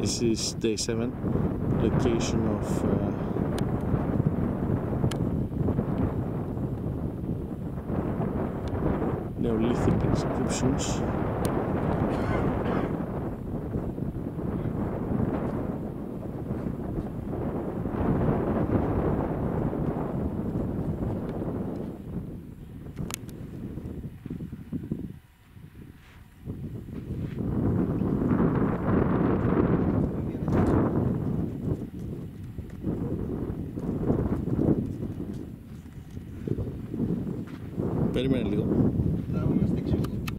This is day 7, location of uh, Neolithic inscriptions. pero Perimenel digo.